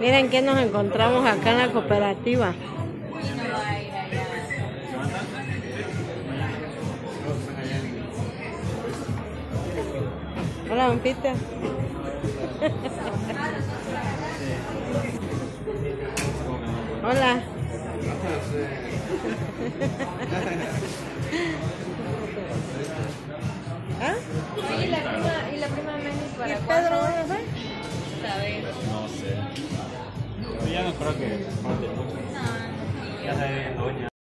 Miren que nos encontramos acá en la cooperativa. Hola, don Peter. Hola. ¿Ah? ¿Y la prima, y la prima Meni para ¿Y? Pedro dónde fue? 刚才老年人。